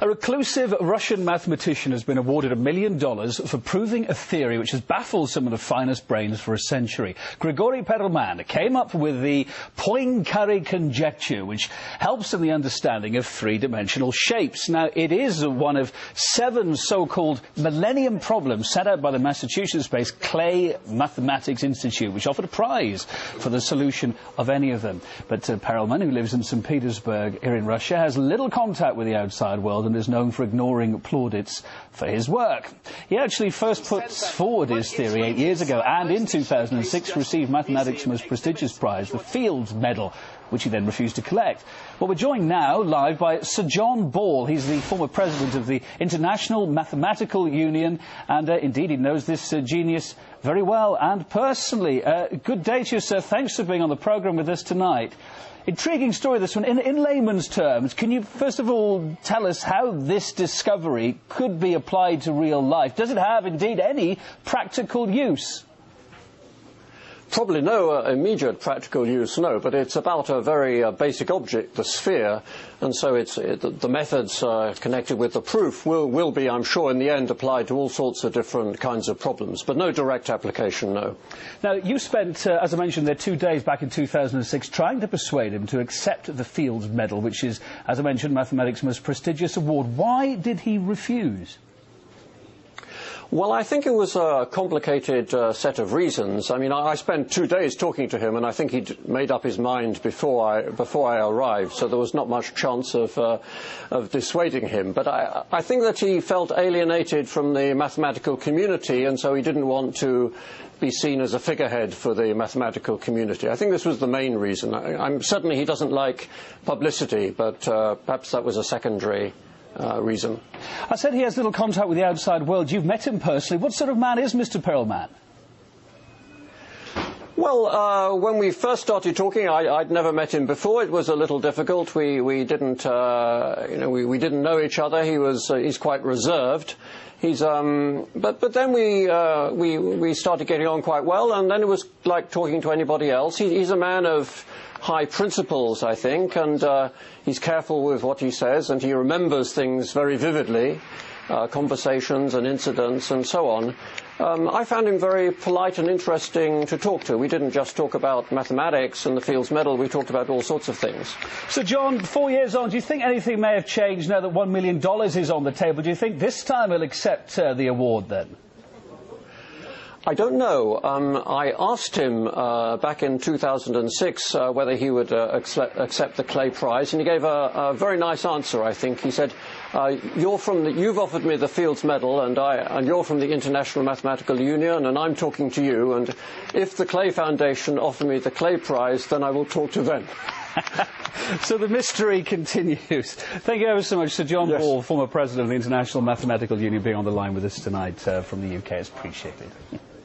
A reclusive Russian mathematician has been awarded a million dollars for proving a theory which has baffled some of the finest brains for a century. Grigori Perelman came up with the Poincare conjecture, which helps in the understanding of three-dimensional shapes. Now, it is one of seven so-called millennium problems set out by the Massachusetts-based Clay Mathematics Institute, which offered a prize for the solution of any of them. But uh, Perelman, who lives in St. Petersburg here in Russia, has little contact with the outside world and is known for ignoring plaudits for his work. He actually first put forward his theory eight years ago and in 2006 received mathematics' most prestigious prize, the Fields Medal, which he then refused to collect. Well, we're joined now live by Sir John Ball. He's the former president of the International Mathematical Union, and uh, indeed he knows this uh, genius very well and personally. Uh, good day to you, sir. Thanks for being on the programme with us tonight. Intriguing story, this one. In, in, layman's terms, can you first of all tell us how this discovery could be applied to real life? Does it have indeed any practical use? Probably no uh, immediate practical use, no, but it's about a very uh, basic object, the sphere, and so it's, it, the methods uh, connected with the proof will, will be, I'm sure, in the end applied to all sorts of different kinds of problems, but no direct application, no. Now, you spent, uh, as I mentioned, there two days back in 2006 trying to persuade him to accept the Fields Medal, which is, as I mentioned, mathematics' most prestigious award. Why did he refuse? Well, I think it was a complicated uh, set of reasons. I mean, I, I, spent two days talking to him, and I think he'd made up his mind before I, before I arrived, so there was not much chance of, uh, of dissuading him. But I, I think that he felt alienated from the mathematical community, and so he didn't want to be seen as a figurehead for the mathematical community. I think this was the main reason. I, am certainly he doesn't like publicity, but uh, perhaps that was a secondary uh, reason. I said he has little contact with the outside world. You've met him personally. What sort of man is Mr. Perelman? Well, uh, when we first started talking, I, would never met him before. It was a little difficult. We we didn't uh, you know we, we didn't know each other. He was uh, he's quite reserved. He's um, but but then we uh, we we started getting on quite well, and then it was like talking to anybody else. He, he's a man of high principles, I think, and uh, he's careful with what he says, and he remembers things very vividly, uh, conversations and incidents and so on. Um, I found him very polite and interesting to talk to. We didn't just talk about mathematics and the Fields Medal, we talked about all sorts of things. So, John, four years on, do you think anything may have changed now that $1 million is on the table? Do you think this time he'll accept uh, the award then? I don't know. Um, I asked him uh, back in 2006 uh, whether he would uh, accept, accept, the Clay Prize, and he gave a, a very nice answer. I think he said, uh, "You're from the, you've offered me the Fields Medal, and I and you're from the International Mathematical Union, and I'm talking to you. And if the Clay Foundation offer me the Clay Prize, then I will talk to them." so the mystery continues. Thank you ever so much, Sir John yes. Ball, former president of the International Mathematical Union, being on the line with us tonight uh, from the UK. It's appreciated.